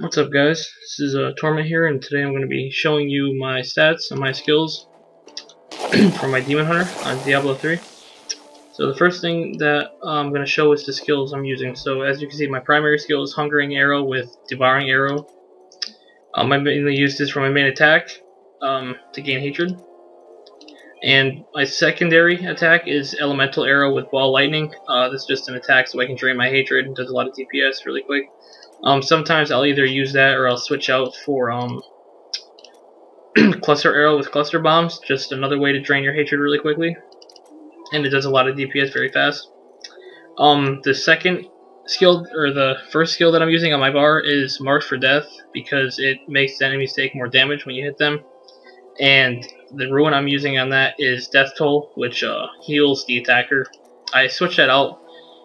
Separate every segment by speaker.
Speaker 1: What's up guys, this is uh, Torment here and today I'm going to be showing you my stats and my skills for my Demon Hunter on Diablo 3. So the first thing that I'm going to show is the skills I'm using. So as you can see my primary skill is Hungering Arrow with Devouring Arrow. Um, I mainly use this for my main attack um, to gain Hatred. And my secondary attack is Elemental Arrow with Ball Lightning. Uh, this is just an attack so I can drain my Hatred and does a lot of DPS really quick. Um, sometimes I'll either use that or I'll switch out for um, Cluster Arrow with Cluster Bombs, just another way to drain your hatred really quickly. And it does a lot of DPS very fast. Um, the second skill, or the first skill that I'm using on my bar is Mark for Death, because it makes enemies take more damage when you hit them. And the rune I'm using on that is Death Toll, which uh, heals the attacker. I switch that out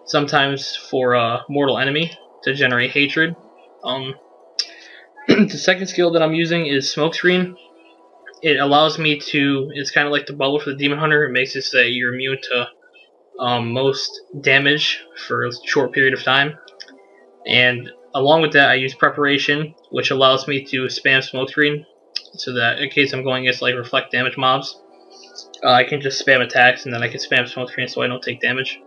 Speaker 1: sometimes for uh, Mortal Enemy, to generate hatred. Um, the second skill that I'm using is Smokescreen. It allows me to, it's kind of like the bubble for the Demon Hunter, it makes it say you're immune to um, most damage for a short period of time. And along with that, I use Preparation, which allows me to spam Smokescreen, so that in case I'm going against like reflect damage mobs, uh, I can just spam attacks and then I can spam Smokescreen so I don't take damage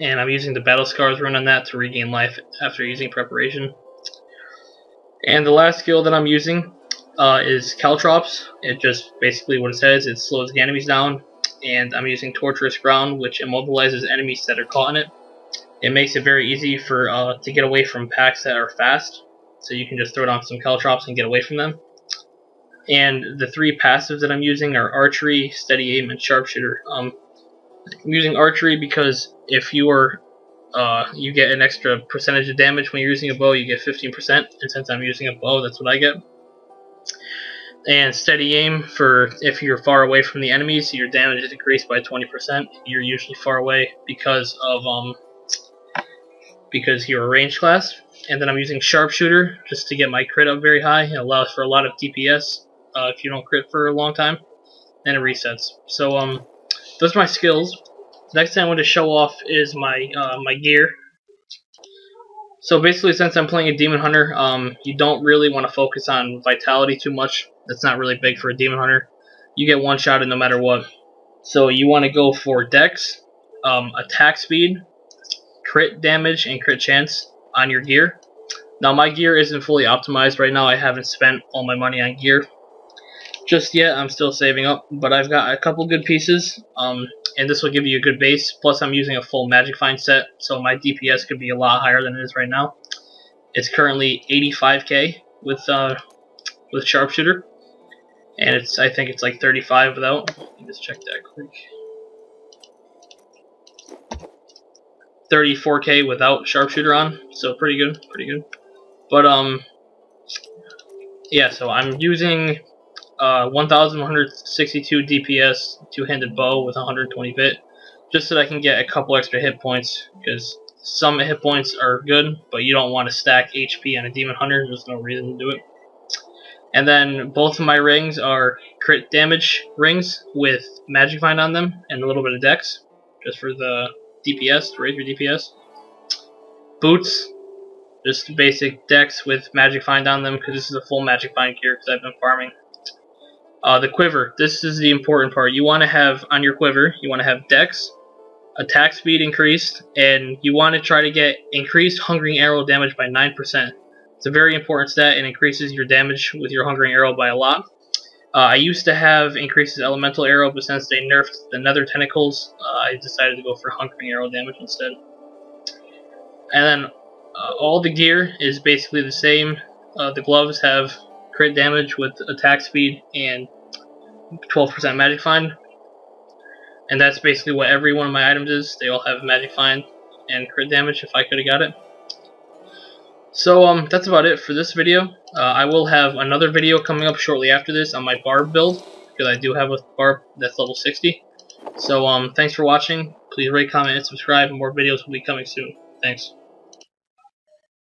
Speaker 1: and I'm using the Battle Scars rune on that to regain life after using Preparation. And the last skill that I'm using uh, is Caltrops. It just basically what it says, it slows the enemies down, and I'm using Torturous Ground, which immobilizes enemies that are caught in it. It makes it very easy for uh, to get away from packs that are fast, so you can just throw down some Caltrops and get away from them. And the three passives that I'm using are Archery, Steady Aim, and Sharpshooter. Um, I'm using archery because if you are uh, you get an extra percentage of damage when you're using a bow, you get 15%, and since I'm using a bow, that's what I get. And steady aim for if you're far away from the enemies, your damage is increased by 20%. You're usually far away because of um because you're a range class. And then I'm using sharpshooter just to get my crit up very high. It allows for a lot of DPS uh, if you don't crit for a long time, and it resets. So um those are my skills. next thing I want to show off is my uh, my gear. So basically, since I'm playing a Demon Hunter, um, you don't really want to focus on Vitality too much. That's not really big for a Demon Hunter. You get one shot no matter what. So you want to go for Dex, um, attack speed, crit damage, and crit chance on your gear. Now my gear isn't fully optimized right now. I haven't spent all my money on gear just yet. I'm still saving up, but I've got a couple good pieces, um, and this will give you a good base. Plus, I'm using a full Magic Find set, so my DPS could be a lot higher than it is right now. It's currently 85k with uh, with Sharpshooter, and it's I think it's like 35 without. Let me just check that quick. 34k without Sharpshooter on, so pretty good, pretty good. But um, yeah, so I'm using uh, 1162 DPS two-handed bow with 120 vit, just so that I can get a couple extra hit points, because some hit points are good, but you don't want to stack HP on a Demon Hunter, there's no reason to do it. And then both of my rings are crit damage rings with Magic Find on them, and a little bit of Dex, just for the DPS, to raise your DPS. Boots, just basic Dex with Magic Find on them, because this is a full Magic Find gear, because I've been farming uh, the quiver. This is the important part. You want to have on your quiver, you want to have dex, attack speed increased, and you want to try to get increased hungering arrow damage by 9%. It's a very important stat and increases your damage with your hungering arrow by a lot. Uh, I used to have increases elemental arrow, but since they nerfed the nether tentacles, uh, I decided to go for hungering arrow damage instead. And then uh, all the gear is basically the same. Uh, the gloves have crit damage with attack speed and 12% magic find. And that's basically what every one of my items is. They all have magic find and crit damage if I could have got it. So um, that's about it for this video. Uh, I will have another video coming up shortly after this on my barb build because I do have a barb that's level 60. So um, thanks for watching. Please rate, comment, and subscribe. More videos will be coming soon. Thanks.